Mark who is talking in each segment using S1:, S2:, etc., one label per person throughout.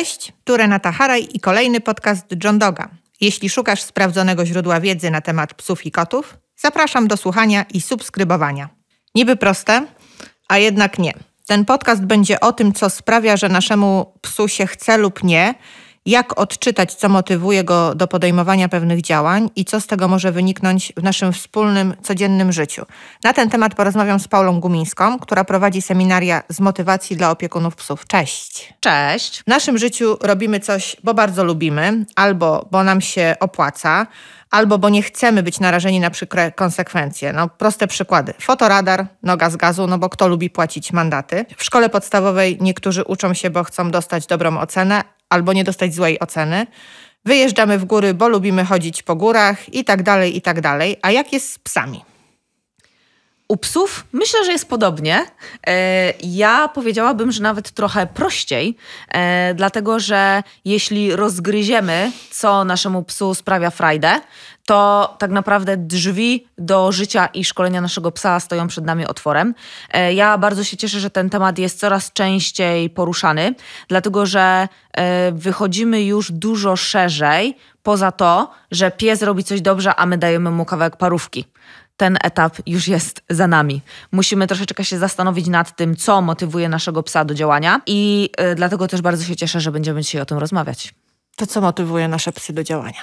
S1: Cześć, tu Renata Haraj i kolejny podcast John Doga. Jeśli szukasz sprawdzonego źródła wiedzy na temat psów i kotów, zapraszam do słuchania i subskrybowania. Niby proste, a jednak nie. Ten podcast będzie o tym, co sprawia, że naszemu psu się chce lub nie, jak odczytać, co motywuje go do podejmowania pewnych działań i co z tego może wyniknąć w naszym wspólnym, codziennym życiu. Na ten temat porozmawiam z Paulą Gumińską, która prowadzi seminaria z motywacji dla opiekunów psów. Cześć.
S2: Cześć.
S1: W naszym życiu robimy coś, bo bardzo lubimy, albo bo nam się opłaca, albo bo nie chcemy być narażeni na przykre konsekwencje. No, proste przykłady. Fotoradar, noga z gazu, no bo kto lubi płacić mandaty. W szkole podstawowej niektórzy uczą się, bo chcą dostać dobrą ocenę, albo nie dostać złej oceny. Wyjeżdżamy w góry, bo lubimy chodzić po górach i tak dalej, i tak dalej. A jak jest z psami?
S2: U psów myślę, że jest podobnie. E, ja powiedziałabym, że nawet trochę prościej, e, dlatego że jeśli rozgryziemy, co naszemu psu sprawia frajdę, to tak naprawdę drzwi do życia i szkolenia naszego psa stoją przed nami otworem. E, ja bardzo się cieszę, że ten temat jest coraz częściej poruszany, dlatego że wychodzimy już dużo szerzej poza to, że pies robi coś dobrze, a my dajemy mu kawałek parówki ten etap już jest za nami. Musimy troszeczkę się zastanowić nad tym, co motywuje naszego psa do działania i y, dlatego też bardzo się cieszę, że będziemy dzisiaj o tym rozmawiać.
S1: To co motywuje nasze psy do działania?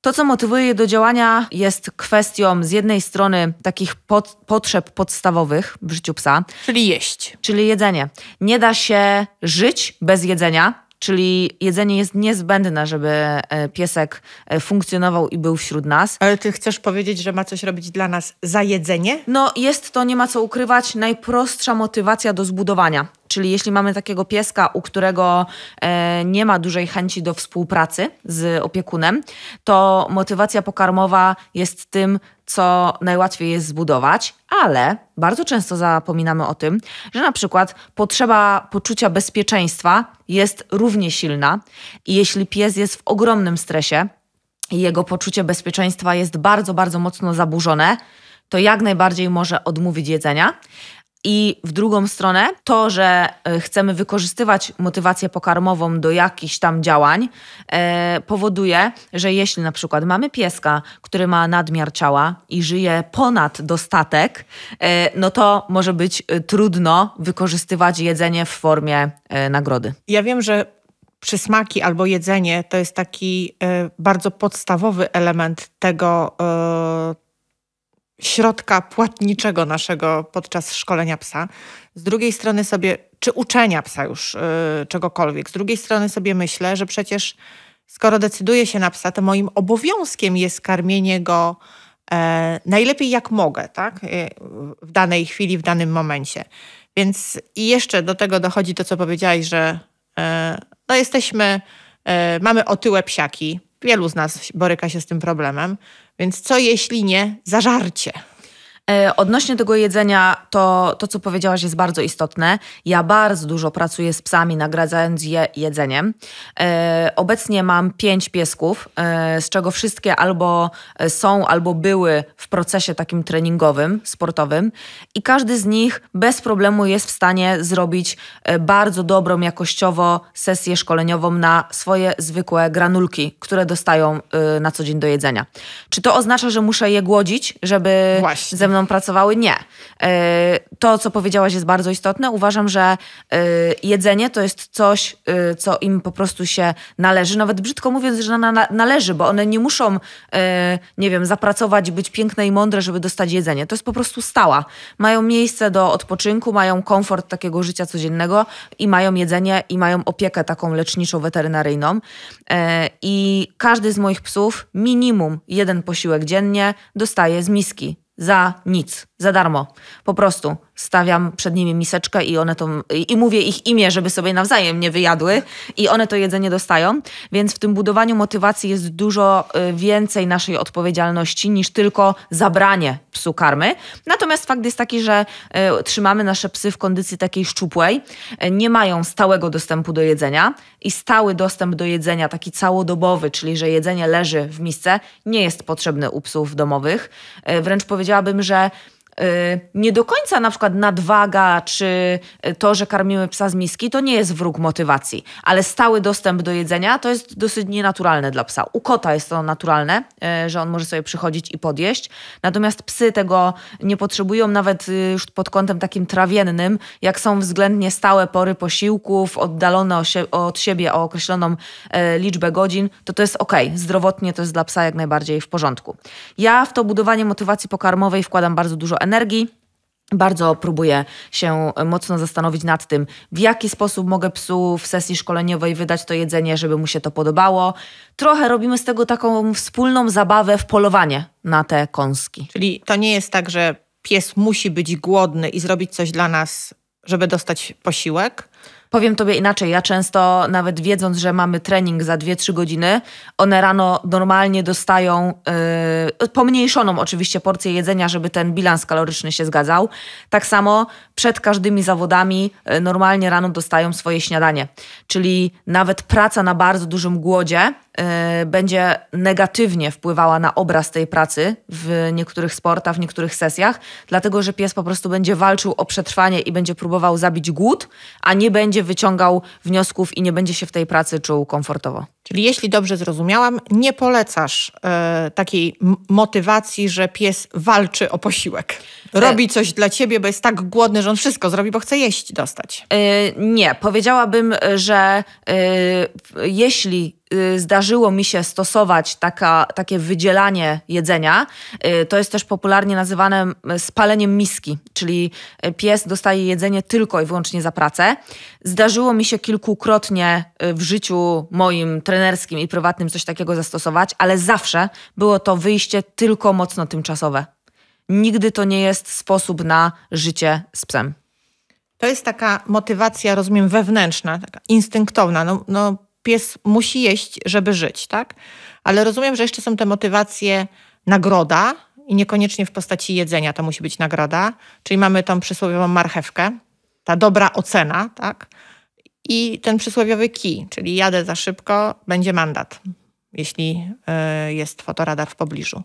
S2: To, co motywuje je do działania, jest kwestią z jednej strony takich pod, potrzeb podstawowych w życiu psa.
S1: Czyli jeść.
S2: Czyli jedzenie. Nie da się żyć bez jedzenia. Czyli jedzenie jest niezbędne, żeby e, piesek e, funkcjonował i był wśród nas.
S1: Ale ty chcesz powiedzieć, że ma coś robić dla nas za jedzenie?
S2: No, jest to, nie ma co ukrywać, najprostsza motywacja do zbudowania. Czyli jeśli mamy takiego pieska, u którego e, nie ma dużej chęci do współpracy z opiekunem, to motywacja pokarmowa jest tym, co najłatwiej jest zbudować, ale bardzo często zapominamy o tym, że na przykład potrzeba poczucia bezpieczeństwa jest równie silna i jeśli pies jest w ogromnym stresie i jego poczucie bezpieczeństwa jest bardzo, bardzo mocno zaburzone, to jak najbardziej może odmówić jedzenia. I w drugą stronę, to, że e, chcemy wykorzystywać motywację pokarmową do jakichś tam działań, e, powoduje, że jeśli na przykład mamy pieska, który ma nadmiar ciała i żyje ponad dostatek, e, no to może być e, trudno wykorzystywać jedzenie w formie e, nagrody.
S1: Ja wiem, że przysmaki albo jedzenie to jest taki e, bardzo podstawowy element tego środka płatniczego naszego podczas szkolenia psa. Z drugiej strony sobie, czy uczenia psa już yy, czegokolwiek, z drugiej strony sobie myślę, że przecież skoro decyduję się na psa, to moim obowiązkiem jest karmienie go e, najlepiej jak mogę, tak? E, w danej chwili, w danym momencie. Więc i jeszcze do tego dochodzi to, co powiedziałaś, że e, no jesteśmy, e, mamy otyłe psiaki. Wielu z nas boryka się z tym problemem. Więc co jeśli nie zażarcie?
S2: E, odnośnie tego jedzenia, to, to co powiedziałaś jest bardzo istotne. Ja bardzo dużo pracuję z psami, nagradzając je jedzeniem. E, obecnie mam pięć piesków, e, z czego wszystkie albo są, albo były w procesie takim treningowym, sportowym i każdy z nich bez problemu jest w stanie zrobić bardzo dobrą jakościowo sesję szkoleniową na swoje zwykłe granulki, które dostają na co dzień do jedzenia. Czy to oznacza, że muszę je głodzić, żeby Właśnie. ze mną mną pracowały? Nie. E, to, co powiedziałaś, jest bardzo istotne. Uważam, że e, jedzenie to jest coś, e, co im po prostu się należy. Nawet brzydko mówiąc, że na, należy, bo one nie muszą, nie wiem, zapracować, być piękne i mądre, żeby dostać jedzenie. To jest po prostu stała. Mają miejsce do odpoczynku, mają komfort takiego życia codziennego i mają jedzenie i mają opiekę taką leczniczą, weterynaryjną. I każdy z moich psów minimum jeden posiłek dziennie dostaje z miski za nic, za darmo. Po prostu stawiam przed nimi miseczkę i one to, i mówię ich imię, żeby sobie nawzajem nie wyjadły i one to jedzenie dostają. Więc w tym budowaniu motywacji jest dużo y, więcej naszej odpowiedzialności niż tylko zabranie psu karmy. Natomiast fakt jest taki, że y, trzymamy nasze psy w kondycji takiej szczupłej, y, nie mają stałego dostępu do jedzenia i stały dostęp do jedzenia, taki całodobowy, czyli że jedzenie leży w misce, nie jest potrzebny u psów domowych. Wręcz powiedziałabym, że nie do końca na przykład nadwaga, czy to, że karmimy psa z miski, to nie jest wróg motywacji, ale stały dostęp do jedzenia to jest dosyć nienaturalne dla psa. U kota jest to naturalne, że on może sobie przychodzić i podjeść, natomiast psy tego nie potrzebują nawet już pod kątem takim trawiennym, jak są względnie stałe pory posiłków, oddalone od siebie o określoną liczbę godzin, to to jest ok, zdrowotnie to jest dla psa jak najbardziej w porządku. Ja w to budowanie motywacji pokarmowej wkładam bardzo dużo energii. Bardzo próbuję się mocno zastanowić nad tym, w jaki sposób mogę psu w sesji szkoleniowej wydać to jedzenie, żeby mu się to podobało. Trochę robimy z tego taką wspólną zabawę w polowanie na te kąski.
S1: Czyli to nie jest tak, że pies musi być głodny i zrobić coś dla nas, żeby dostać posiłek,
S2: Powiem tobie inaczej, ja często nawet wiedząc, że mamy trening za 2-3 godziny, one rano normalnie dostają yy, pomniejszoną oczywiście porcję jedzenia, żeby ten bilans kaloryczny się zgadzał. Tak samo przed każdymi zawodami yy, normalnie rano dostają swoje śniadanie. Czyli nawet praca na bardzo dużym głodzie będzie negatywnie wpływała na obraz tej pracy w niektórych sportach, w niektórych sesjach, dlatego że pies po prostu będzie walczył o przetrwanie i będzie próbował zabić głód, a nie będzie wyciągał wniosków i nie będzie się w tej pracy czuł komfortowo.
S1: Czyli jeśli dobrze zrozumiałam, nie polecasz e, takiej motywacji, że pies walczy o posiłek. Robi e. coś dla ciebie, bo jest tak głodny, że on wszystko zrobi, bo chce jeść dostać. E,
S2: nie, powiedziałabym, że jeśli zdarzyło mi się stosować taka, takie wydzielanie jedzenia. Y, to jest też popularnie nazywane spaleniem miski, czyli y, pies dostaje jedzenie tylko i wyłącznie za pracę. Zdarzyło mi się kilkukrotnie w życiu moim trenerskim i prywatnym coś takiego zastosować, ale zawsze było to wyjście tylko mocno tymczasowe. Nigdy to nie jest sposób na życie z psem.
S1: To jest taka motywacja, rozumiem, wewnętrzna, taka instynktowna. No, no pies musi jeść, żeby żyć, tak? Ale rozumiem, że jeszcze są te motywacje nagroda i niekoniecznie w postaci jedzenia to musi być nagroda, czyli mamy tą przysłowiową marchewkę, ta dobra ocena, tak? I ten przysłowiowy kij, czyli jadę za szybko, będzie mandat, jeśli y, jest fotoradar w pobliżu.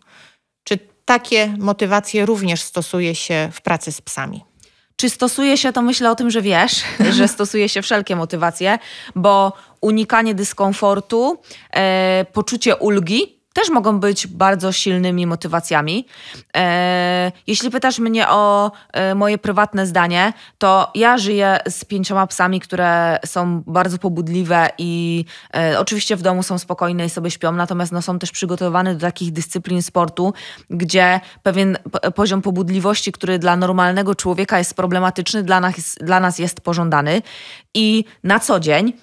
S1: Czy takie motywacje również stosuje się w pracy z psami?
S2: Czy stosuje się, to myślę o tym, że wiesz, że stosuje się wszelkie motywacje, bo unikanie dyskomfortu, e, poczucie ulgi, też mogą być bardzo silnymi motywacjami. E, jeśli pytasz mnie o e, moje prywatne zdanie, to ja żyję z pięcioma psami, które są bardzo pobudliwe i e, oczywiście w domu są spokojne i sobie śpią, natomiast no, są też przygotowane do takich dyscyplin sportu, gdzie pewien poziom pobudliwości, który dla normalnego człowieka jest problematyczny, dla nas, dla nas jest pożądany. I na co dzień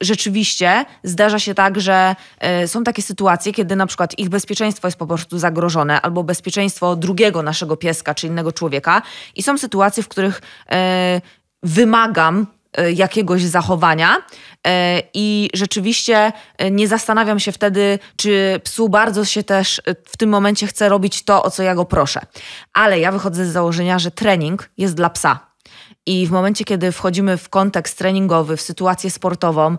S2: rzeczywiście zdarza się tak, że y, są takie sytuacje, kiedy na przykład ich bezpieczeństwo jest po prostu zagrożone, albo bezpieczeństwo drugiego naszego pieska czy innego człowieka, i są sytuacje, w których y, wymagam jakiegoś zachowania i rzeczywiście nie zastanawiam się wtedy, czy psu bardzo się też w tym momencie chce robić to, o co ja go proszę. Ale ja wychodzę z założenia, że trening jest dla psa. I w momencie, kiedy wchodzimy w kontekst treningowy, w sytuację sportową,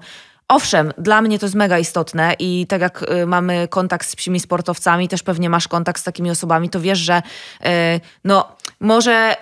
S2: Owszem, dla mnie to jest mega istotne i tak jak y, mamy kontakt z psimi sportowcami, też pewnie masz kontakt z takimi osobami, to wiesz, że y, no, może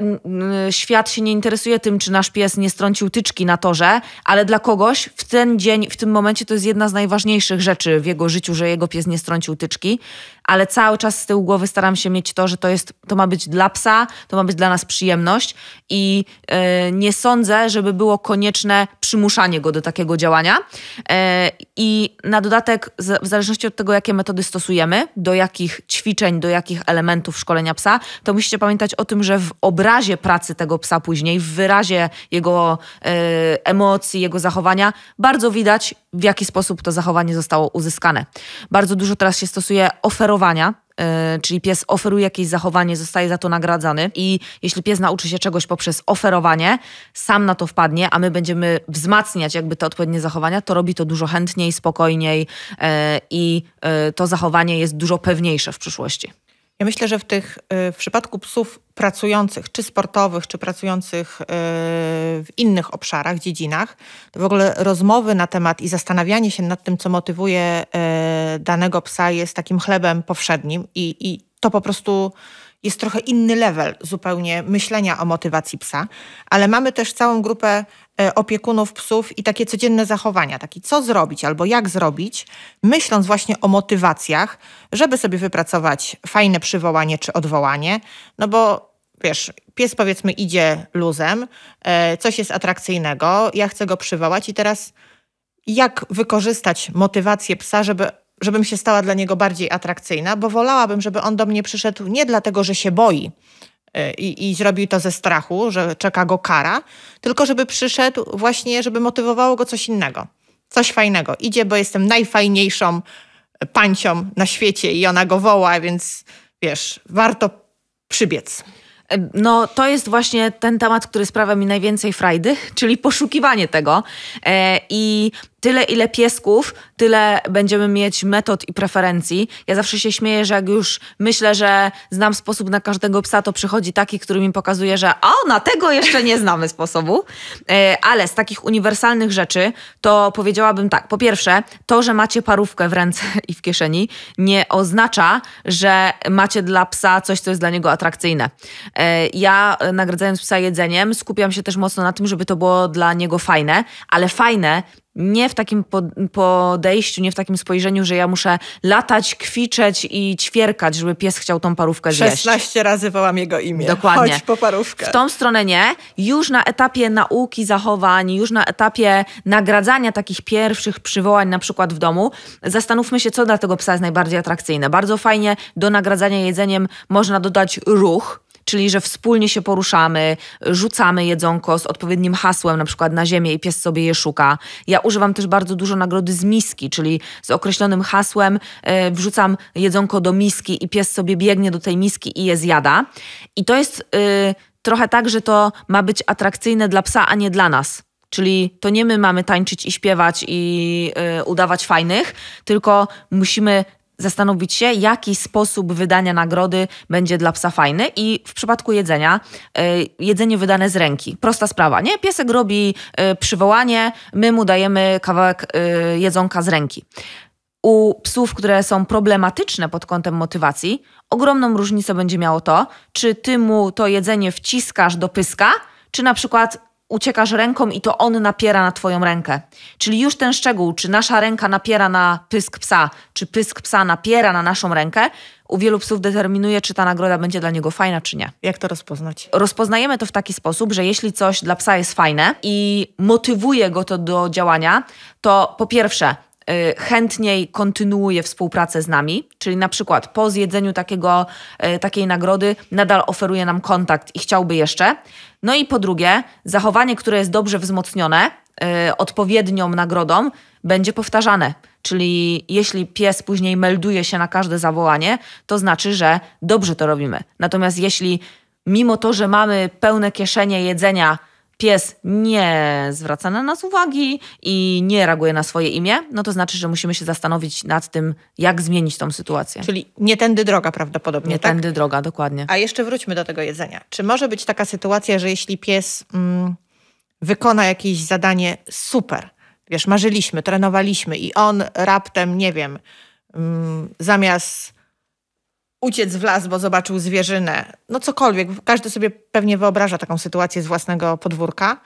S2: świat się nie interesuje tym, czy nasz pies nie strącił tyczki na torze, ale dla kogoś w ten dzień, w tym momencie to jest jedna z najważniejszych rzeczy w jego życiu, że jego pies nie strącił tyczki ale cały czas z tyłu głowy staram się mieć to, że to, jest, to ma być dla psa, to ma być dla nas przyjemność i yy, nie sądzę, żeby było konieczne przymuszanie go do takiego działania. Yy, I na dodatek, w zależności od tego, jakie metody stosujemy, do jakich ćwiczeń, do jakich elementów szkolenia psa, to musicie pamiętać o tym, że w obrazie pracy tego psa później, w wyrazie jego yy, emocji, jego zachowania, bardzo widać, w jaki sposób to zachowanie zostało uzyskane. Bardzo dużo teraz się stosuje oferowania, czyli pies oferuje jakieś zachowanie, zostaje za to nagradzany i jeśli pies nauczy się czegoś poprzez oferowanie, sam na to wpadnie, a my będziemy wzmacniać jakby te odpowiednie zachowania, to robi to dużo chętniej, spokojniej yy, i yy, to zachowanie jest dużo pewniejsze w przyszłości.
S1: Ja myślę, że w, tych, y, w przypadku psów pracujących, czy sportowych, czy pracujących y, w innych obszarach, dziedzinach, to w ogóle rozmowy na temat i zastanawianie się nad tym, co motywuje y, danego psa, jest takim chlebem powszednim i, i to po prostu jest trochę inny level zupełnie myślenia o motywacji psa, ale mamy też całą grupę e, opiekunów psów i takie codzienne zachowania, taki co zrobić albo jak zrobić, myśląc właśnie o motywacjach, żeby sobie wypracować fajne przywołanie czy odwołanie, no bo wiesz, pies powiedzmy idzie luzem, e, coś jest atrakcyjnego, ja chcę go przywołać i teraz jak wykorzystać motywację psa, żeby żebym się stała dla niego bardziej atrakcyjna, bo wolałabym, żeby on do mnie przyszedł nie dlatego, że się boi y, i, i zrobił to ze strachu, że czeka go kara, tylko żeby przyszedł właśnie, żeby motywowało go coś innego, coś fajnego. Idzie, bo jestem najfajniejszą pancią na świecie i ona go woła, więc wiesz, warto przybiec.
S2: No, to jest właśnie ten temat, który sprawia mi najwięcej frajdy, czyli poszukiwanie tego. E, I tyle, ile piesków, tyle będziemy mieć metod i preferencji. Ja zawsze się śmieję, że jak już myślę, że znam sposób na każdego psa, to przychodzi taki, który mi pokazuje, że o, na tego jeszcze nie znamy sposobu. E, ale z takich uniwersalnych rzeczy to powiedziałabym tak. Po pierwsze, to, że macie parówkę w ręce i w kieszeni, nie oznacza, że macie dla psa coś, co jest dla niego atrakcyjne. E, ja nagradzając psa jedzeniem, skupiam się też mocno na tym, żeby to było dla niego fajne, ale fajne nie w takim podejściu, nie w takim spojrzeniu, że ja muszę latać, kwiczeć i ćwierkać, żeby pies chciał tą parówkę
S1: 16 zjeść. 16 razy wołam jego imię.
S2: Dokładnie.
S1: Chodź po parówkę.
S2: W tą stronę nie. Już na etapie nauki zachowań, już na etapie nagradzania takich pierwszych przywołań, na przykład w domu, zastanówmy się, co dla tego psa jest najbardziej atrakcyjne. Bardzo fajnie do nagradzania jedzeniem można dodać ruch, czyli że wspólnie się poruszamy, rzucamy jedzonko z odpowiednim hasłem, na przykład na ziemię i pies sobie je szuka. Ja używam też bardzo dużo nagrody z miski, czyli z określonym hasłem e, wrzucam jedzonko do miski i pies sobie biegnie do tej miski i je zjada. I to jest y, trochę tak, że to ma być atrakcyjne dla psa, a nie dla nas. Czyli to nie my mamy tańczyć i śpiewać i y, udawać fajnych, tylko musimy zastanowić się, jaki sposób wydania nagrody będzie dla psa fajny i w przypadku jedzenia, y, jedzenie wydane z ręki. Prosta sprawa, nie? Piesek robi y, przywołanie, my mu dajemy kawałek y, jedzonka z ręki. U psów, które są problematyczne pod kątem motywacji, ogromną różnicę będzie miało to, czy ty mu to jedzenie wciskasz do pyska, czy na przykład uciekasz ręką i to on napiera na twoją rękę. Czyli już ten szczegół, czy nasza ręka napiera na pysk psa, czy pysk psa napiera na naszą rękę, u wielu psów determinuje, czy ta nagroda będzie dla niego fajna, czy nie.
S1: Jak to rozpoznać?
S2: Rozpoznajemy to w taki sposób, że jeśli coś dla psa jest fajne i motywuje go to do działania, to po pierwsze chętniej kontynuuje współpracę z nami, czyli na przykład po zjedzeniu takiego, y, takiej nagrody nadal oferuje nam kontakt i chciałby jeszcze. No i po drugie, zachowanie, które jest dobrze wzmocnione y, odpowiednią nagrodą, będzie powtarzane. Czyli jeśli pies później melduje się na każde zawołanie, to znaczy, że dobrze to robimy. Natomiast jeśli mimo to, że mamy pełne kieszenie jedzenia, pies nie zwraca na nas uwagi i nie reaguje na swoje imię, no to znaczy, że musimy się zastanowić nad tym, jak zmienić tą sytuację.
S1: Czyli nie tędy droga prawdopodobnie.
S2: Nie
S1: tak?
S2: tędy droga, dokładnie.
S1: A jeszcze wróćmy do tego jedzenia. Czy może być taka sytuacja, że jeśli pies mm, wykona jakieś zadanie super, wiesz, marzyliśmy, trenowaliśmy i on raptem, nie wiem, mm, zamiast uciec w las, bo zobaczył zwierzynę, no cokolwiek. Każdy sobie pewnie wyobraża taką sytuację z własnego podwórka.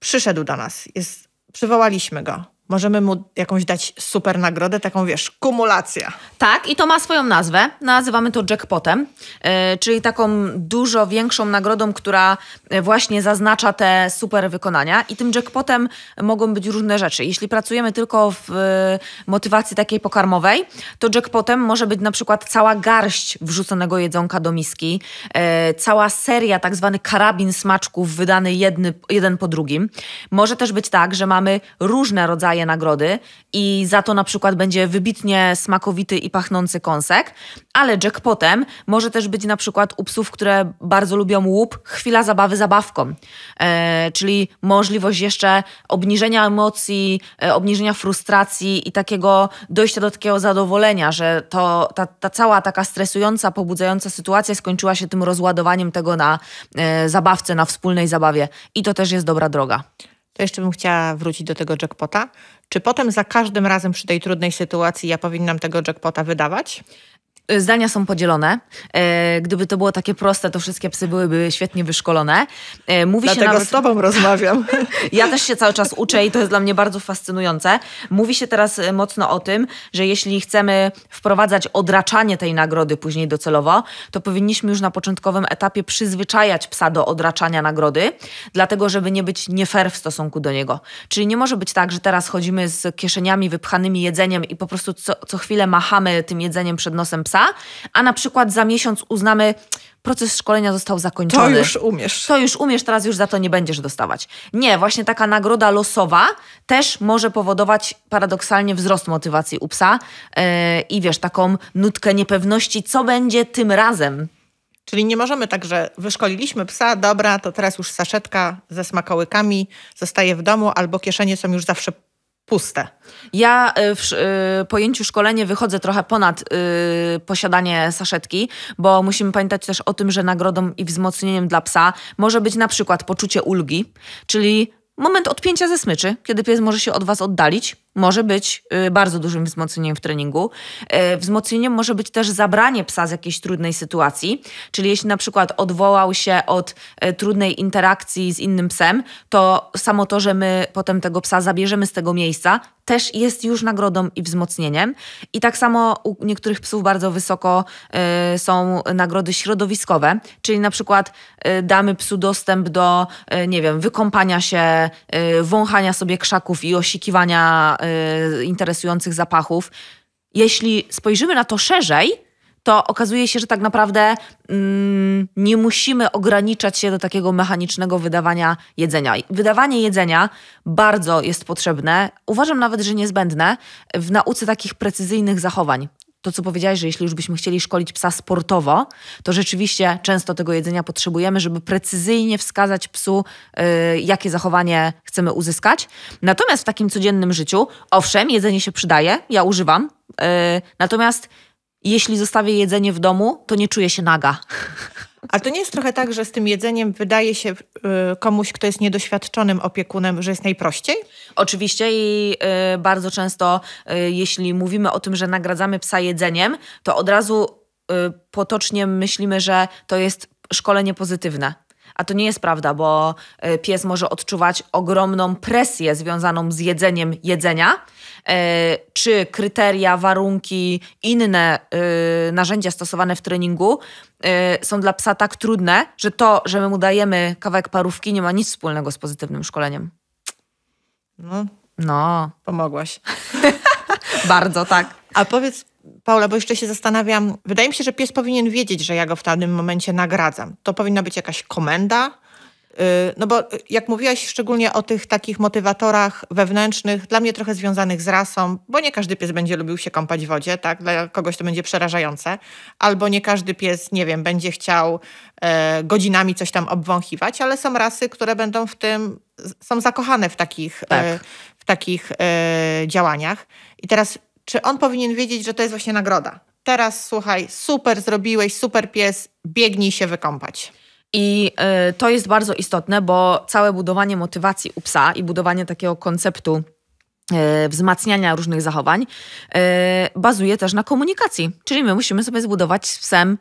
S1: Przyszedł do nas, jest, przywołaliśmy go możemy mu jakąś dać super nagrodę, taką wiesz, kumulacja.
S2: Tak, i to ma swoją nazwę. Nazywamy to jackpotem, yy, czyli taką dużo większą nagrodą, która właśnie zaznacza te super wykonania. I tym jackpotem mogą być różne rzeczy. Jeśli pracujemy tylko w yy, motywacji takiej pokarmowej, to jackpotem może być na przykład cała garść wrzuconego jedzonka do miski, yy, cała seria, tak zwany karabin smaczków wydany jedny, jeden po drugim. Może też być tak, że mamy różne rodzaje dostaje nagrody i za to na przykład będzie wybitnie smakowity i pachnący kąsek, ale jackpotem może też być na przykład u psów, które bardzo lubią łup, chwila zabawy zabawką, e, czyli możliwość jeszcze obniżenia emocji, e, obniżenia frustracji i takiego dojścia do takiego zadowolenia, że to, ta, ta cała taka stresująca, pobudzająca sytuacja skończyła się tym rozładowaniem tego na e, zabawce, na wspólnej zabawie. I to też jest dobra droga
S1: to jeszcze bym chciała wrócić do tego jackpota. Czy potem za każdym razem przy tej trudnej sytuacji ja powinnam tego jackpota wydawać?
S2: Zdania są podzielone. E, gdyby to było takie proste, to wszystkie psy byłyby świetnie wyszkolone.
S1: E, mówi Dlatego się nawet... z tobą rozmawiam.
S2: ja też się cały czas uczę i to jest dla mnie bardzo fascynujące. Mówi się teraz e, mocno o tym, że jeśli chcemy wprowadzać odraczanie tej nagrody później docelowo, to powinniśmy już na początkowym etapie przyzwyczajać psa do odraczania nagrody, dlatego żeby nie być nie fair w stosunku do niego. Czyli nie może być tak, że teraz chodzimy z kieszeniami wypchanymi jedzeniem i po prostu co, co chwilę machamy tym jedzeniem przed nosem psa, psa, a na przykład za miesiąc uznamy, proces szkolenia został zakończony.
S1: To już umiesz.
S2: To już umiesz, teraz już za to nie będziesz dostawać. Nie, właśnie taka nagroda losowa też może powodować paradoksalnie wzrost motywacji u psa yy, i wiesz, taką nutkę niepewności, co będzie tym razem.
S1: Czyli nie możemy tak, że wyszkoliliśmy psa, dobra, to teraz już saszetka ze smakołykami zostaje w domu, albo kieszenie są już zawsze puste.
S2: Ja y, w y, pojęciu szkolenie wychodzę trochę ponad y, posiadanie saszetki, bo musimy pamiętać też o tym, że nagrodą i wzmocnieniem dla psa może być na przykład poczucie ulgi, czyli moment odpięcia ze smyczy, kiedy pies może się od Was oddalić, może być y, bardzo dużym wzmocnieniem w treningu. Y, wzmocnieniem może być też zabranie psa z jakiejś trudnej sytuacji, czyli jeśli na przykład odwołał się od y, trudnej interakcji z innym psem, to samo to, że my potem tego psa zabierzemy z tego miejsca, też jest już nagrodą i wzmocnieniem. I tak samo u niektórych psów bardzo wysoko y, są nagrody środowiskowe, czyli na przykład damy psu dostęp do, nie wiem, wykąpania się, wąchania sobie krzaków i osikiwania interesujących zapachów. Jeśli spojrzymy na to szerzej, to okazuje się, że tak naprawdę mm, nie musimy ograniczać się do takiego mechanicznego wydawania jedzenia. Wydawanie jedzenia bardzo jest potrzebne, uważam nawet, że niezbędne w nauce takich precyzyjnych zachowań to, co powiedziałeś, że jeśli już byśmy chcieli szkolić psa sportowo, to rzeczywiście często tego jedzenia potrzebujemy, żeby precyzyjnie wskazać psu, yy, jakie zachowanie chcemy uzyskać. Natomiast w takim codziennym życiu, owszem, jedzenie się przydaje, ja używam, yy, natomiast jeśli zostawię jedzenie w domu, to nie czuję się naga.
S1: A to nie jest trochę tak, że z tym jedzeniem wydaje się y, komuś, kto jest niedoświadczonym opiekunem, że jest najprościej?
S2: Oczywiście i y, bardzo często, y, jeśli mówimy o tym, że nagradzamy psa jedzeniem, to od razu potocznie myślimy, że to jest szkolenie pozytywne. A to nie jest prawda, bo pies może odczuwać ogromną presję związaną z jedzeniem jedzenia E, czy kryteria, warunki, inne e, narzędzia stosowane w treningu e, są dla psa tak trudne, że to, że my mu dajemy kawałek parówki, nie ma nic wspólnego z pozytywnym szkoleniem.
S1: No, no. pomogłaś.
S2: Bardzo, tak.
S1: A powiedz, Paula, bo jeszcze się zastanawiam, wydaje mi się, że pies powinien wiedzieć, że ja go w danym momencie nagradzam. To powinna być jakaś komenda, Y, no bo y, jak mówiłaś szczególnie o tych takich motywatorach wewnętrznych, dla mnie trochę związanych z rasą, bo nie każdy pies będzie lubił się kąpać w wodzie, tak? Dla kogoś to będzie przerażające. Albo nie każdy pies, nie wiem, będzie chciał e, godzinami coś tam obwąchiwać, ale są rasy, które będą w tym, są zakochane w takich, e, tak. e, w takich e, działaniach. I teraz, czy on powinien wiedzieć, że to jest właśnie nagroda? Teraz słuchaj, super zrobiłeś, super pies, biegnij się wykąpać.
S2: I y, to jest bardzo istotne, bo całe budowanie motywacji u psa i budowanie takiego konceptu y, wzmacniania różnych zachowań y, bazuje też na komunikacji. Czyli my musimy sobie zbudować z psem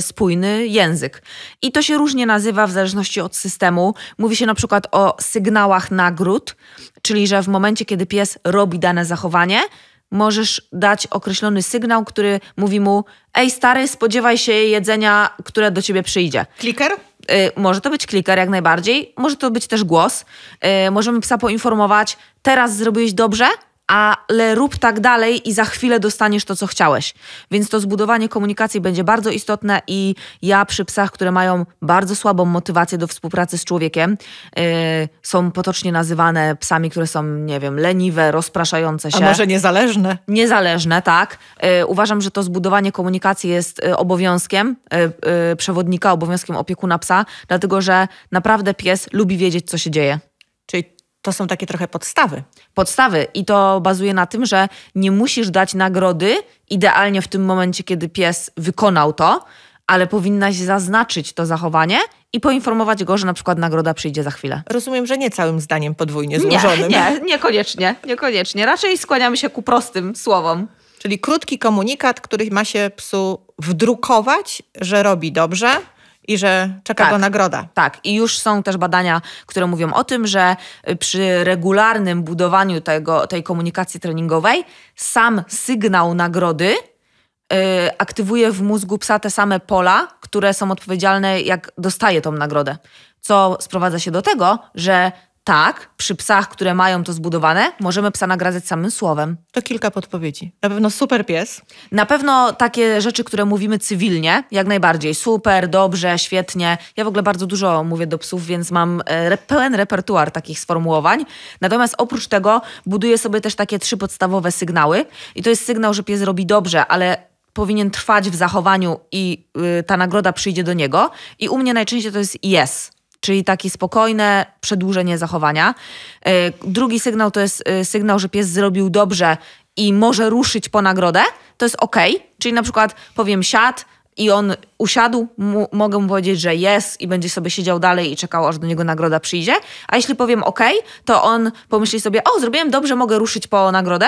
S2: spójny język. I to się różnie nazywa w zależności od systemu. Mówi się na przykład o sygnałach nagród, czyli że w momencie, kiedy pies robi dane zachowanie, możesz dać określony sygnał, który mówi mu: Ej, stary, spodziewaj się jedzenia, które do ciebie przyjdzie.
S1: Kliker?
S2: Y, może to być kliker jak najbardziej, może to być też głos. Y, możemy psa poinformować: teraz zrobiłeś dobrze, ale rób tak dalej i za chwilę dostaniesz to, co chciałeś. Więc to zbudowanie komunikacji będzie bardzo istotne i ja przy psach, które mają bardzo słabą motywację do współpracy z człowiekiem, yy, są potocznie nazywane psami, które są, nie wiem, leniwe, rozpraszające się.
S1: A może niezależne?
S2: Niezależne, tak. Yy, uważam, że to zbudowanie komunikacji jest yy, obowiązkiem yy, przewodnika, obowiązkiem opiekuna psa, dlatego że naprawdę pies lubi wiedzieć, co się dzieje.
S1: Czyli to są takie trochę podstawy.
S2: Podstawy i to bazuje na tym, że nie musisz dać nagrody idealnie w tym momencie, kiedy pies wykonał to, ale powinnaś zaznaczyć to zachowanie i poinformować go, że na przykład nagroda przyjdzie za chwilę.
S1: Rozumiem, że nie całym zdaniem podwójnie złożonym.
S2: Nie, nie niekoniecznie, niekoniecznie. Raczej skłaniamy się ku prostym słowom.
S1: Czyli krótki komunikat, który ma się psu wdrukować, że robi dobrze i że czeka
S2: Tak.
S1: go nagroda.
S2: Tak, i już są też badania, które mówią o tym, że y, przy regularnym budowaniu tego, tej komunikacji treningowej sam sygnał nagrody y, aktywuje w mózgu psa te same pola, które są odpowiedzialne, jak dostaje tą nagrodę. Co sprowadza się do tego, że tak, przy psach, które mają to zbudowane, możemy psa nagradzać samym słowem.
S1: To kilka podpowiedzi. Na pewno super pies.
S2: Na pewno takie rzeczy, które mówimy cywilnie, jak najbardziej. Super, dobrze, świetnie. Ja w ogóle bardzo dużo mówię do psów, więc mam e, re- pełen repertuar takich sformułowań. Natomiast oprócz tego buduję sobie też takie trzy podstawowe sygnały. I to jest sygnał, że pies robi dobrze, ale powinien trwać w zachowaniu i y, ta nagroda przyjdzie do niego. I u mnie najczęściej to jest yes. Czyli takie spokojne przedłużenie zachowania. Y, Drugi sygnał to jest y, sygnał, że pies zrobił dobrze i może ruszyć po nagrodę, to jest ok. Czyli na przykład powiem siad i on usiadł, mu, mogę mu powiedzieć, że jest i będzie sobie siedział dalej i czekał, aż do niego nagroda przyjdzie. A jeśli powiem ok, to on pomyśli sobie, o, zrobiłem dobrze, mogę ruszyć po nagrodę.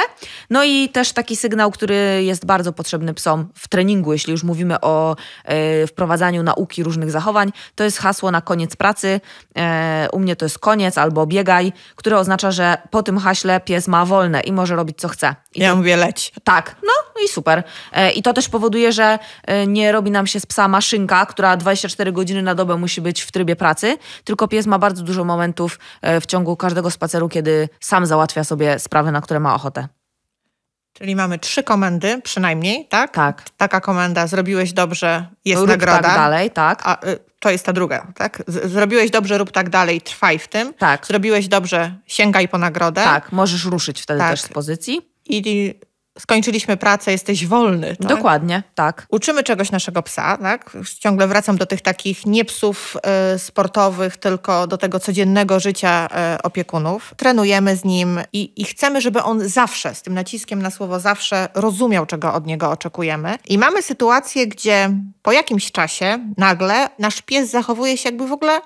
S2: No i też taki sygnał, który jest bardzo potrzebny psom w treningu, jeśli już mówimy o e, wprowadzaniu nauki różnych zachowań, to jest hasło na koniec pracy. E, u mnie to jest koniec albo biegaj, które oznacza, że po tym haśle pies ma wolne i może robić co chce. I
S1: Ja
S2: to,
S1: mówię leć.
S2: tak, no i super. E, I to też powoduje, że e, nie robi nam się z psa maszynka, która 24 godziny na dobę musi być w trybie pracy, tylko pies ma bardzo dużo momentów e, w ciągu każdego spaceru, kiedy sam załatwia sobie sprawy, na które ma ochotę.
S1: Czyli mamy trzy komendy przynajmniej, tak?
S2: Tak.
S1: Taka komenda, zrobiłeś dobrze, jest
S2: Rób
S1: nagroda.
S2: tak dalej, tak.
S1: A y, to jest ta druga, tak? Zrobiłeś dobrze, rób tak dalej, trwaj w tym.
S2: Tak.
S1: Zrobiłeś dobrze, sięgaj po nagrodę.
S2: Tak, możesz ruszyć wtedy
S1: Tak.
S2: też z pozycji.
S1: I skończyliśmy pracę, jesteś wolny. Tak?
S2: Dokładnie, tak.
S1: Uczymy czegoś naszego psa, tak? Ciągle wracam do tych takich nie psów e, sportowych, tylko do tego codziennego życia e, opiekunów. Trenujemy z nim i, i chcemy, żeby on zawsze, z tym naciskiem na słowo zawsze, rozumiał, czego od niego oczekujemy. I mamy sytuację, gdzie po jakimś czasie nagle nasz pies zachowuje się jakby w ogóle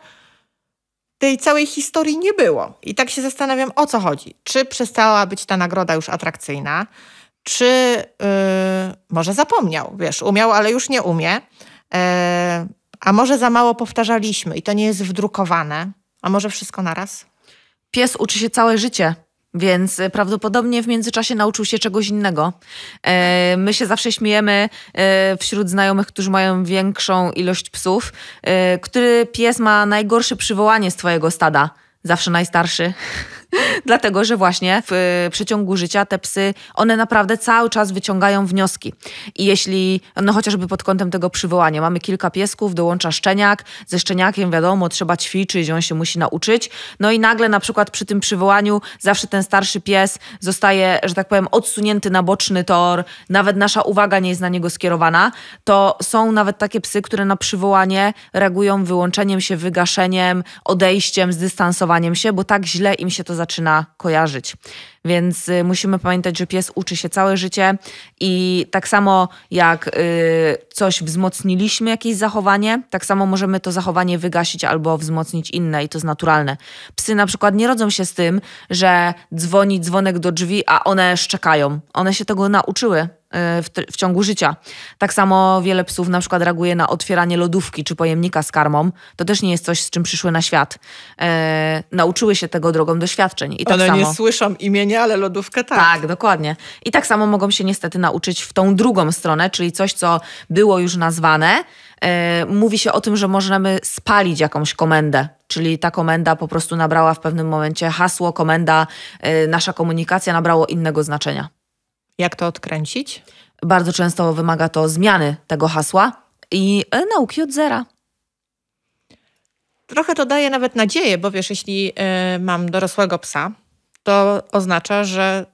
S1: tej całej historii nie było. I tak się zastanawiam, o co chodzi. Czy przestała być ta nagroda już atrakcyjna? Czy yy, może zapomniał, wiesz, umiał, ale już nie umie. Yy, a może za mało powtarzaliśmy i to nie jest wdrukowane. A może wszystko naraz?
S2: Pies uczy się całe życie. Więc e, prawdopodobnie w międzyczasie nauczył się czegoś innego. E, My się zawsze śmiejemy wśród znajomych, którzy mają większą ilość psów, który pies ma najgorsze przywołanie z twojego stada. Zawsze najstarszy. Dlatego, że właśnie w e, przeciągu życia te psy, one naprawdę cały czas wyciągają wnioski. I jeśli, no chociażby pod kątem tego przywołania, mamy kilka piesków, dołącza szczeniak, ze szczeniakiem wiadomo, trzeba ćwiczyć, on się musi nauczyć. No i nagle na przykład przy tym przywołaniu zawsze ten starszy pies zostaje, że tak powiem, odsunięty na boczny tor, nawet nasza uwaga nie jest na niego skierowana, to są nawet takie psy, które na przywołanie reagują wyłączeniem się, wygaszeniem, odejściem, zdystansowaniem się, bo tak źle im się to zaczyna kojarzyć. Więc y, musimy pamiętać, że pies uczy się całe życie i tak samo jak y, coś wzmocniliśmy, jakieś zachowanie, tak samo możemy to zachowanie wygasić albo wzmocnić inne i to jest naturalne. Psy na przykład nie rodzą się z tym, że dzwoni dzwonek do drzwi, a one szczekają. One się tego nauczyły y, w, w ciągu życia. Tak samo wiele psów na przykład reaguje na otwieranie lodówki czy pojemnika z karmą. To też nie jest coś, z czym przyszły na świat. E, nauczyły się tego drogą doświadczeń. I tak
S1: One
S2: samo.
S1: nie słyszą imienia, ale lodówkę tak.
S2: Tak, dokładnie. I tak samo mogą się niestety nauczyć w tą drugą stronę, czyli coś, co było już nazwane. E, mówi się o tym, że możemy spalić jakąś komendę, czyli ta komenda po prostu nabrała w pewnym momencie hasło, komenda, e, nasza komunikacja nabrało innego znaczenia.
S1: Jak to odkręcić?
S2: Bardzo często wymaga to zmiany tego hasła i e, nauki od zera.
S1: Trochę to daje nawet nadzieję, bo wiesz, jeśli y, mam dorosłego psa, to oznacza, że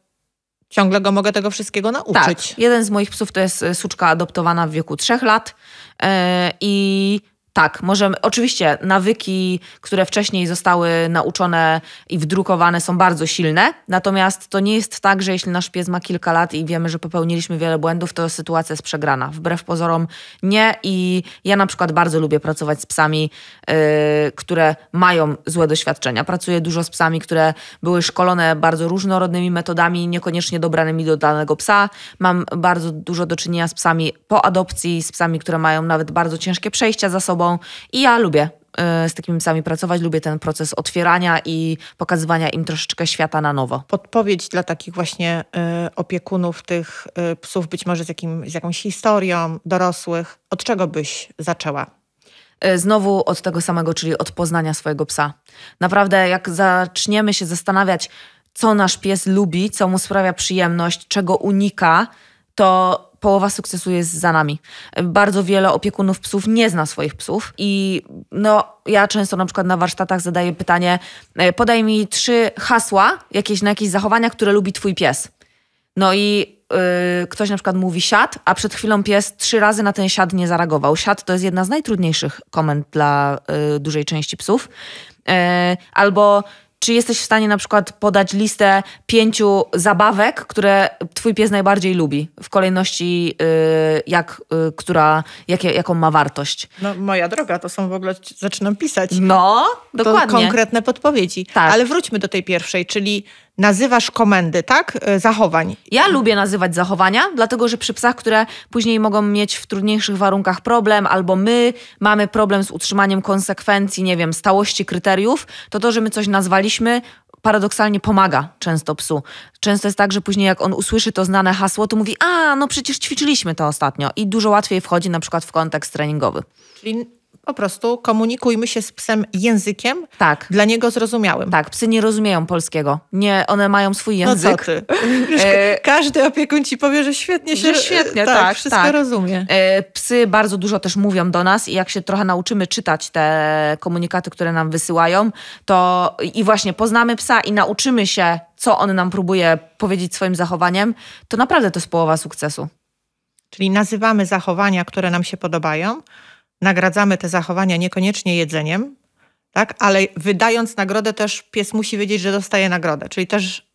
S1: ciągle go mogę tego wszystkiego nauczyć.
S2: Tak, jeden z moich psów to jest e, suczka adoptowana w wieku trzech lat e, i Tak, możemy. Oczywiście nawyki, które wcześniej zostały nauczone i wdrukowane, są bardzo silne. Natomiast to nie jest tak, że jeśli nasz pies ma kilka lat i wiemy, że popełniliśmy wiele błędów, to sytuacja jest przegrana. Wbrew pozorom nie. I ja na przykład bardzo lubię pracować z psami, yy, które mają złe doświadczenia. Pracuję dużo z psami, które były szkolone bardzo różnorodnymi metodami, niekoniecznie dobranymi do danego psa. Mam bardzo dużo do czynienia z psami po adopcji, z psami, które mają nawet bardzo ciężkie przejścia za sobą sobą i ja lubię y, z takimi psami pracować, lubię ten proces otwierania i pokazywania im troszeczkę świata na nowo.
S1: Podpowiedź dla takich właśnie y, opiekunów tych y, psów, być może z, jakim, z jakąś historią dorosłych. Od czego byś zaczęła?
S2: Znowu od tego samego, czyli od poznania swojego psa. Naprawdę, jak zaczniemy się zastanawiać, co nasz pies lubi, co mu sprawia przyjemność, czego unika, to połowa sukcesu jest za nami. Bardzo wiele opiekunów psów nie zna swoich psów i no, ja często na przykład na warsztatach zadaję pytanie, e, podaj mi trzy hasła jakieś na jakieś zachowania, które lubi twój pies. No i yy, ktoś na przykład mówi siad, a przed chwilą pies trzy razy na ten siad nie zareagował. Siad to jest jedna z najtrudniejszych komend dla yy, dużej części psów. Yy, albo czy jesteś w stanie na przykład podać listę pięciu zabawek, które twój pies najbardziej lubi w kolejności, yy, jak, yy, która, jakie, jaką ma wartość?
S1: No, moja droga, to są w ogóle, zaczynam pisać.
S2: No, dokładnie.
S1: To konkretne podpowiedzi. Tak. Ale wróćmy do tej pierwszej, czyli nazywasz komendy, tak? E, zachowań.
S2: Ja lubię nazywać zachowania, dlatego że przy psach, które później mogą mieć w trudniejszych warunkach problem, albo my mamy problem z utrzymaniem konsekwencji, nie wiem, stałości kryteriów, to to, że my coś nazwaliśmy, paradoksalnie pomaga często psu. Często jest tak, że później jak on usłyszy to znane hasło, to mówi, a no przecież ćwiczyliśmy to ostatnio i dużo łatwiej wchodzi na przykład w kontekst treningowy.
S1: Czyli po prostu komunikujmy się z psem językiem
S2: tak.
S1: dla niego zrozumiałym.
S2: Tak, psy nie rozumieją polskiego. Nie, one mają swój język.
S1: No co ty? E, każdy opiekun ci powie, że świetnie się...
S2: Że świetnie, tak, tak
S1: wszystko
S2: tak.
S1: rozumie.
S2: E, psy bardzo dużo też mówią do nas i jak się trochę nauczymy czytać te komunikaty, które nam wysyłają, to i właśnie poznamy psa i nauczymy się, co on nam próbuje powiedzieć swoim zachowaniem, to naprawdę to jest połowa sukcesu.
S1: Czyli nazywamy zachowania, które nam się podobają, nagradzamy te zachowania niekoniecznie jedzeniem, tak? ale wydając nagrodę też pies musi wiedzieć, że dostaje nagrodę. Czyli też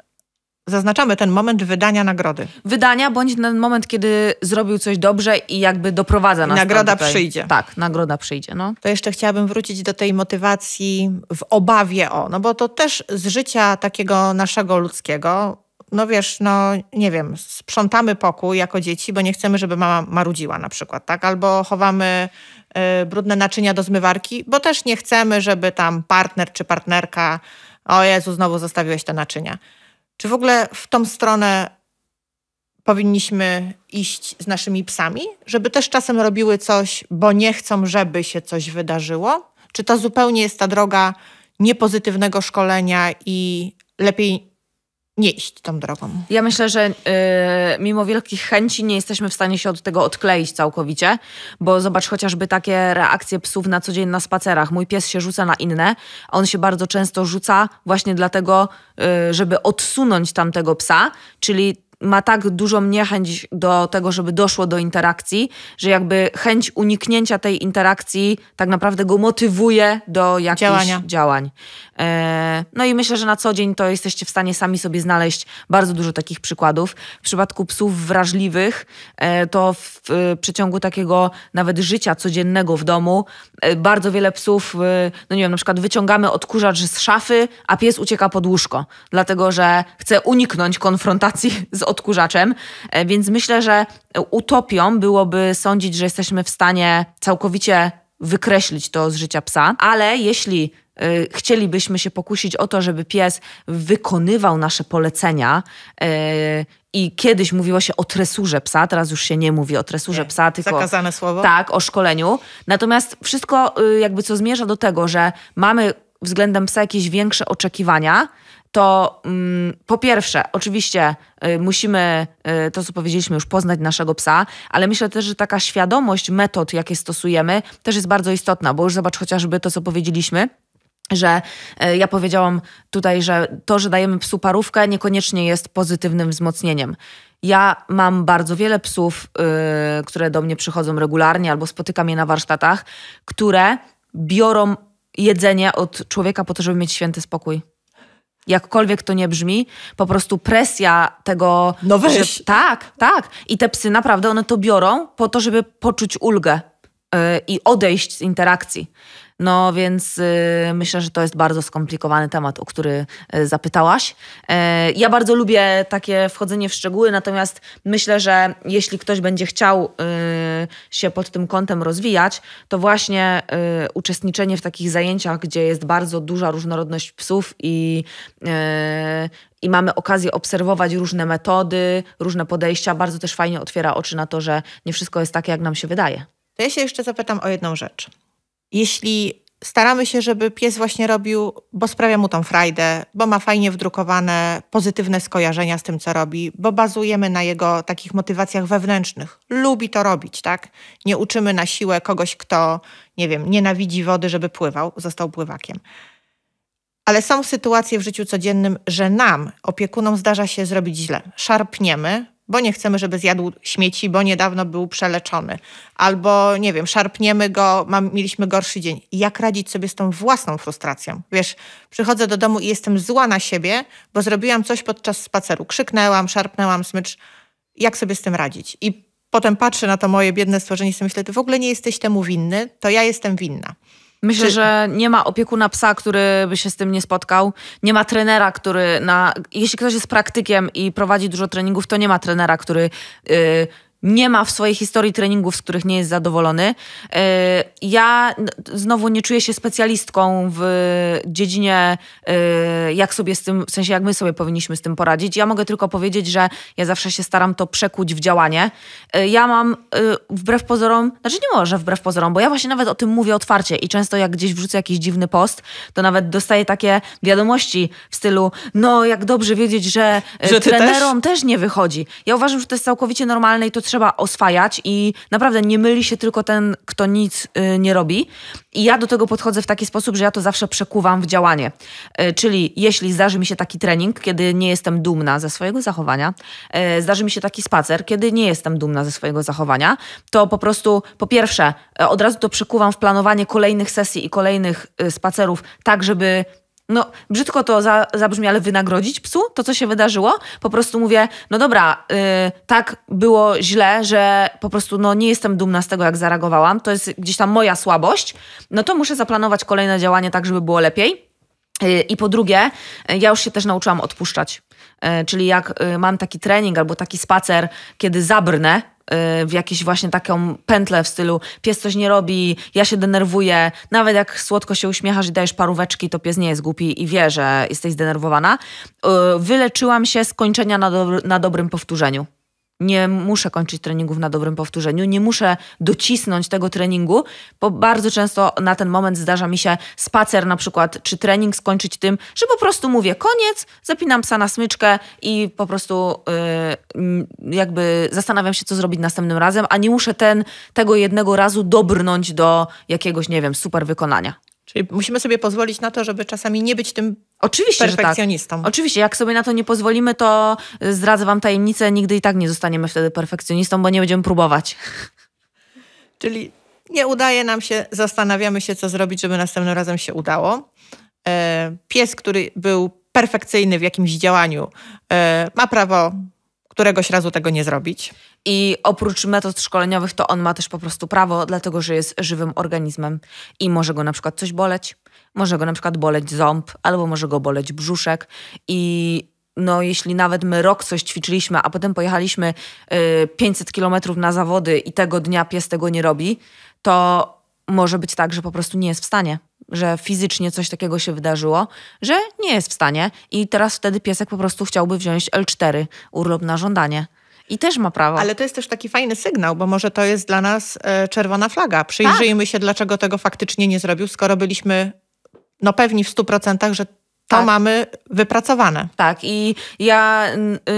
S1: zaznaczamy ten moment wydania nagrody.
S2: Wydania bądź ten moment, kiedy zrobił coś dobrze i jakby doprowadza nas
S1: Nagroda przyjdzie.
S2: Tak, nagroda przyjdzie. No.
S1: To jeszcze chciałabym wrócić do tej motywacji w obawie o, no bo to też z życia takiego naszego ludzkiego, no wiesz, no nie wiem, sprzątamy pokój jako dzieci, bo nie chcemy, żeby mama marudziła na przykład, tak? Albo chowamy Y, brudne naczynia do zmywarki, bo też nie chcemy, żeby tam partner czy partnerka, o Jezu, znowu zostawiłeś te naczynia. Czy w ogóle w tą stronę powinniśmy iść z naszymi psami, żeby też czasem robiły coś, bo nie chcą, żeby się coś wydarzyło? Czy to zupełnie jest ta droga niepozytywnego szkolenia i lepiej nie iść tą drogą.
S2: Ja myślę, że yy, mimo wielkich chęci nie jesteśmy w stanie się od tego odkleić całkowicie, bo zobacz chociażby takie reakcje psów na co dzień na spacerach. Mój pies się rzuca na inne, a on się bardzo często rzuca właśnie dlatego, yy, żeby odsunąć tamtego psa, czyli ma tak dużą niechęć do tego, żeby doszło do interakcji, że jakby chęć uniknięcia tej interakcji tak naprawdę go motywuje do jakichś Działania. działań. E, no i myślę, że na co dzień to jesteście w stanie sami sobie znaleźć bardzo dużo takich przykładów. W przypadku psów wrażliwych, e, to w przeciągu takiego nawet życia codziennego w domu, e, bardzo wiele psów, no nie wiem, na przykład wyciągamy odkurzacz z szafy, a pies ucieka pod łóżko, dlatego że chce uniknąć konfrontacji z odkurzaczem. Więc myślę, że utopią byłoby sądzić, że jesteśmy w stanie całkowicie wykreślić to z życia psa, ale jeśli Y, chcielibyśmy się pokusić o to, żeby pies wykonywał nasze polecenia. Y, I kiedyś mówiło się o tresurze psa, teraz już się nie mówi o tresurze
S1: nie,
S2: psa, tylko.
S1: Zakazane słowo.
S2: Tak, o szkoleniu. Natomiast wszystko, y, jakby co zmierza do tego, że mamy względem psa jakieś większe oczekiwania, to mm, po pierwsze, oczywiście y, musimy, y, to co powiedzieliśmy, już poznać naszego psa, ale myślę też, że taka świadomość metod, jakie stosujemy, też jest bardzo istotna, bo już zobacz chociażby to, co powiedzieliśmy że e, ja powiedziałam tutaj, że to, że dajemy psu parówkę, niekoniecznie jest pozytywnym wzmocnieniem. Ja mam bardzo wiele psów, yy, które do mnie przychodzą regularnie albo spotykam je na warsztatach, które biorą jedzenie od człowieka po to, żeby mieć święty spokój. Jakkolwiek to nie brzmi, po prostu presja tego.
S1: No weź.
S2: Że, tak, tak. I te psy naprawdę one to biorą po to, żeby poczuć ulgę yy, i odejść z interakcji. No więc y, myślę, że to jest bardzo skomplikowany temat, o który y, zapytałaś. Y, ja bardzo lubię takie wchodzenie w szczegóły, natomiast myślę, że jeśli ktoś będzie chciał y, się pod tym kątem rozwijać, to właśnie uczestniczenie w takich zajęciach, gdzie jest bardzo duża różnorodność psów i i mamy okazję obserwować różne metody, różne podejścia, bardzo też fajnie otwiera oczy na to, że nie wszystko jest takie, jak nam się wydaje.
S1: To ja się jeszcze zapytam o jedną rzecz jeśli staramy się, żeby pies właśnie robił, bo sprawia mu tą frajdę, bo ma fajnie wdrukowane pozytywne skojarzenia z tym, co robi, bo bazujemy na jego takich motywacjach wewnętrznych. Lubi to robić, tak? Nie uczymy na siłę kogoś, kto, nie wiem, nienawidzi wody, żeby pływał, został pływakiem. Ale są sytuacje w życiu codziennym, że nam, opiekunom, zdarza się zrobić źle. Szarpniemy, bo nie chcemy, żeby zjadł śmieci, bo niedawno był przeleczony. Albo, nie wiem, szarpniemy go, mam, mieliśmy gorszy dzień. Jak radzić sobie z tą własną frustracją? Wiesz, przychodzę do domu i jestem zła na siebie, bo zrobiłam coś podczas spaceru. Krzyknęłam, szarpnęłam smycz. Jak sobie z tym radzić? I potem patrzę na to moje biedne stworzenie i sobie myślę, ty w ogóle nie jesteś temu winny, to ja jestem winna.
S2: Myślę, Czy... że nie ma opiekuna psa, który by się z tym nie spotkał. Nie ma trenera, który na. Jeśli ktoś jest praktykiem i prowadzi dużo treningów, to nie ma trenera, który. Yy, nie ma w swojej historii treningów, z których nie jest zadowolony. E, ja znowu nie czuję się specjalistką w dziedzinie, e, jak sobie z tym, w sensie jak my sobie powinniśmy z tym poradzić. Ja mogę tylko powiedzieć, że ja zawsze się staram to przekuć w działanie. E, ja mam wbrew pozorom, znaczy nie może wbrew pozorom, bo ja właśnie nawet o tym mówię otwarcie i często jak gdzieś wrzucę jakiś dziwny post, to nawet dostaję takie wiadomości w stylu, no jak dobrze wiedzieć, że, że trenerom też? też nie wychodzi. Ja uważam, że to jest całkowicie normalne i to trzeba oswajać i naprawdę nie myli się tylko ten, kto nic y, nie robi. I ja do tego podchodzę w taki sposób, że ja to zawsze przekuwam w działanie. Y, czyli jeśli zdarzy mi się taki trening, kiedy nie jestem dumna ze swojego zachowania, y, zdarzy mi się taki spacer, kiedy nie jestem dumna ze swojego zachowania, to po prostu po pierwsze od razu to przekuwam w planowanie kolejnych sesji i kolejnych spacerów, tak żeby no brzydko to za, zabrzmi, ale wynagrodzić psu to, co się wydarzyło. Po prostu mówię, no dobra, yy, tak było źle, że po prostu no, nie jestem dumna z tego, jak zareagowałam. To jest gdzieś tam moja słabość. No to muszę zaplanować kolejne działanie tak, żeby było lepiej. Yy, I po drugie, ja już się też nauczyłam odpuszczać. Y, czyli jak y, mam taki trening albo taki spacer, kiedy zabrnę, Y, w jakieś właśnie taką pętlę w stylu pies coś nie robi, ja się denerwuję, nawet jak słodko się uśmiechasz i dajesz paróweczki, to pies nie jest głupi i wie, że jesteś zdenerwowana. Y, wyleczyłam się z kończenia na, do, na dobrym powtórzeniu nie muszę kończyć treningów na dobrym powtórzeniu, nie muszę docisnąć tego treningu, bo bardzo często na ten moment zdarza mi się spacer na przykład, czy trening skończyć tym, że po prostu mówię koniec, zapinam psa na smyczkę i po prostu yy, jakby zastanawiam się, co zrobić następnym razem, a nie muszę ten, tego jednego razu dobrnąć do jakiegoś, nie wiem, super wykonania.
S1: Czyli musimy sobie pozwolić na to, żeby czasami nie być tym Oczywiście, perfekcjonistą.
S2: Że tak. Oczywiście, jak sobie na to nie pozwolimy, to zdradzę wam tajemnicę, nigdy i tak nie zostaniemy wtedy perfekcjonistą, bo nie będziemy próbować.
S1: Czyli nie udaje nam się, zastanawiamy się, co zrobić, żeby następnym razem się udało. E, pies, który był perfekcyjny w jakimś działaniu, e, ma prawo któregoś razu tego nie zrobić.
S2: I oprócz metod szkoleniowych, to on ma też po prostu prawo, dlatego że jest żywym organizmem i może go na przykład coś boleć, może go na przykład boleć ząb, albo może go boleć brzuszek. I no, jeśli nawet my rok coś ćwiczyliśmy, a potem pojechaliśmy y, 500 kilometrów na zawody i tego dnia pies tego nie robi, to może być tak, że po prostu nie jest w stanie, że fizycznie coś takiego się wydarzyło, że nie jest w stanie i teraz wtedy piesek po prostu chciałby wziąć L4, urlop na żądanie. I też ma prawo.
S1: Ale to jest też taki fajny sygnał, bo może to jest dla nas e, czerwona flaga. Przyjrzyjmy tak. się, dlaczego tego faktycznie nie zrobił, skoro byliśmy no pewni w 100%, że to
S2: Tak.
S1: mamy wypracowane.
S2: Tak, i ja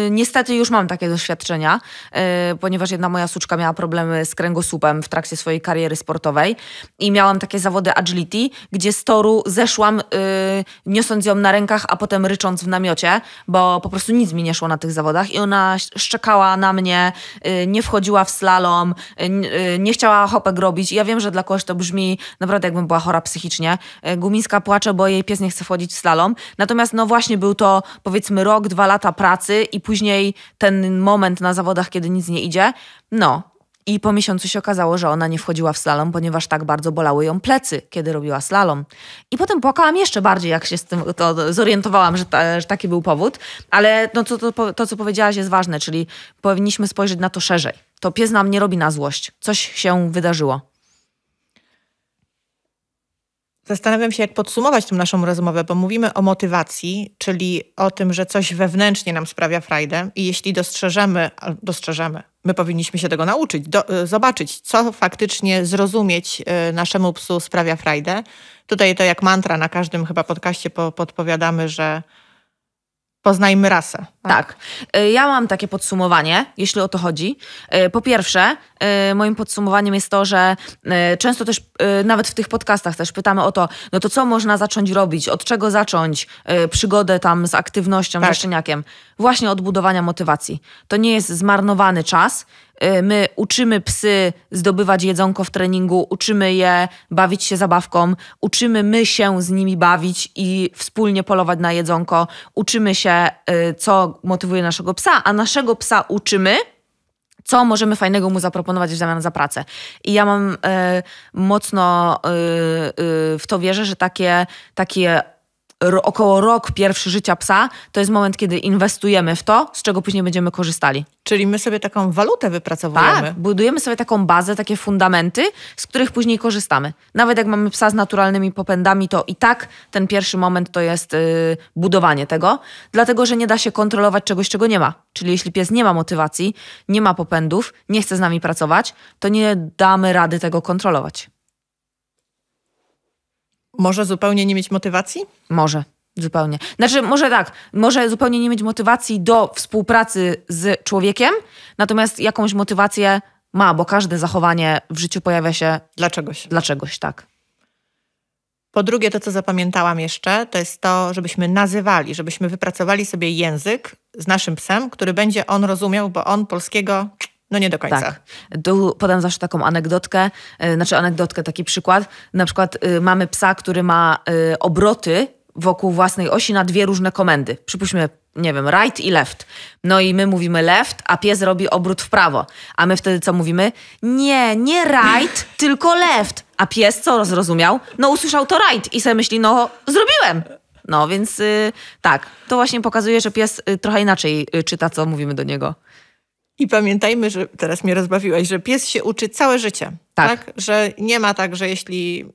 S2: y, niestety już mam takie doświadczenia, y, ponieważ jedna moja suczka miała problemy z kręgosłupem w trakcie swojej kariery sportowej i miałam takie zawody agility, gdzie z toru zeszłam y, niosąc ją na rękach, a potem rycząc w namiocie, bo po prostu nic mi nie szło na tych zawodach i ona szczekała na mnie, nie wchodziła w slalom, nie chciała hopek robić. I ja wiem, że dla kogoś to brzmi naprawdę jakbym była chora psychicznie. Gumińska płacze, bo jej pies nie chce wchodzić w slalom. Natomiast no właśnie był to powiedzmy rok, dwa lata pracy i później ten moment na zawodach, kiedy nic nie idzie. No. I po miesiącu się okazało, że ona nie wchodziła w slalom, ponieważ tak bardzo bolały ją plecy, kiedy robiła slalom. I potem płakałam jeszcze bardziej, jak się z tym to zorientowałam, że, ta, że taki był powód. Ale no to, to, to, co powiedziałaś, jest ważne, czyli powinniśmy spojrzeć na to szerzej. To pies nam nie robi na złość. Coś się wydarzyło.
S1: Zastanawiam się, jak podsumować tę naszą rozmowę, bo mówimy o motywacji, czyli o tym, że coś wewnętrznie nam sprawia frajdę i jeśli dostrzeżemy, dostrzeżemy, my powinniśmy się tego nauczyć, do, y, zobaczyć, co faktycznie zrozumieć y, naszemu psu sprawia frajdę. Tutaj to jak mantra na każdym chyba podcaście po, podpowiadamy, że poznajmy rasę.
S2: Tak. Y, Ja mam takie podsumowanie, jeśli o to chodzi. Y, Po pierwsze, y, moim podsumowaniem jest to, że często też, nawet w tych podcastach też pytamy o to, no to co można zacząć robić, od czego zacząć przygodę tam z aktywnością,
S1: Tak.
S2: ze szczeniakiem. Właśnie od budowania motywacji. To nie jest zmarnowany czas. Y, My uczymy psy zdobywać jedzonko w treningu, uczymy je bawić się zabawką, uczymy my się z nimi bawić i wspólnie polować na jedzonko, uczymy się, y, co motywuje naszego psa, a naszego psa uczymy, co możemy fajnego mu zaproponować w zamian za pracę. I ja mam e, mocno e, e, w to wierzę, że takie, takie około rok pierwszy życia psa to jest moment, kiedy inwestujemy w to, z czego później będziemy korzystali.
S1: Czyli my sobie taką walutę wypracowujemy.
S2: Tak, budujemy sobie taką bazę, takie fundamenty, z których później korzystamy. Nawet jak mamy psa z naturalnymi popędami, to i tak ten pierwszy moment to jest y, budowanie tego, dlatego że nie da się kontrolować czegoś, czego nie ma. Czyli jeśli pies nie ma motywacji, nie ma popędów, nie chce z nami pracować, to nie damy rady tego kontrolować.
S1: Może zupełnie nie mieć motywacji?
S2: Może. Zupełnie. Znaczy, może tak, może zupełnie nie mieć motywacji do współpracy z człowiekiem, natomiast jakąś motywację ma, bo każde zachowanie w życiu pojawia się
S1: Dla czegoś.
S2: dla czegoś, tak.
S1: Po drugie, to co zapamiętałam jeszcze, to jest to, żebyśmy nazywali, żebyśmy wypracowali sobie język z naszym psem, który będzie on rozumiał, bo on polskiego no nie do końca.
S2: Tak. Tu podam zawsze taką anegdotkę, y, znaczy anegdotkę, taki przykład. Na przykład y, mamy psa, który ma y, obroty wokół własnej osi na dwie różne komendy. Przypuśćmy, nie wiem, right i left. No i my mówimy left, a pies robi obrót w prawo. A my wtedy co mówimy? Nie, nie right, tylko left. A pies co zrozumiał? No usłyszał to right i sobie myśli, no zrobiłem. No więc y, tak, to właśnie pokazuje, że pies trochę inaczej czyta, co mówimy do niego.
S1: I pamiętajmy, że teraz mnie rozbawiłaś, że pies się uczy całe życie.
S2: Tak.
S1: Że nie ma tak, że jeśli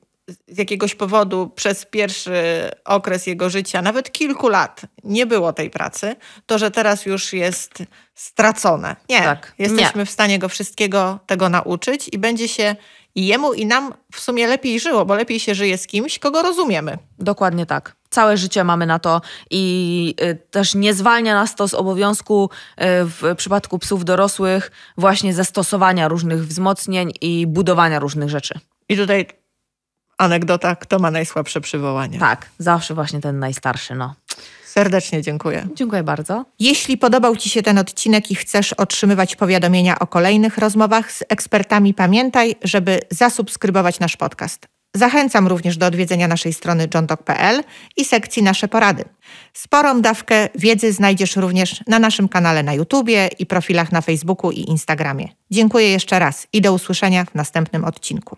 S1: z jakiegoś powodu przez pierwszy okres jego życia, nawet kilku lat, nie było tej pracy, to że teraz już jest stracone. Nie.
S2: Tak.
S1: Jesteśmy
S2: Nie.
S1: w stanie go wszystkiego tego nauczyć i będzie się i jemu, i nam w sumie lepiej żyło, bo lepiej się żyje z kimś, kogo rozumiemy.
S2: Dokładnie tak. Całe życie mamy na to i y, też nie zwalnia nas to z obowiązku y, w przypadku psów dorosłych właśnie ze stosowania różnych wzmocnień i budowania różnych rzeczy.
S1: I tutaj anegdota, kto ma najsłabsze przywołanie.
S2: Tak, zawsze właśnie ten najstarszy, no.
S1: Serdecznie dziękuję.
S2: Dziękuję bardzo.
S1: Jeśli podobał Ci się ten odcinek i chcesz otrzymywać powiadomienia o kolejnych rozmowach z ekspertami, pamiętaj, żeby zasubskrybować nasz podcast. Zachęcam również do odwiedzenia naszej strony johndog.pl i sekcji Nasze Porady. Sporą dawkę wiedzy znajdziesz również na naszym kanale na YouTubie i profilach na Facebooku i Instagramie. Dziękuję jeszcze raz i do usłyszenia w następnym odcinku.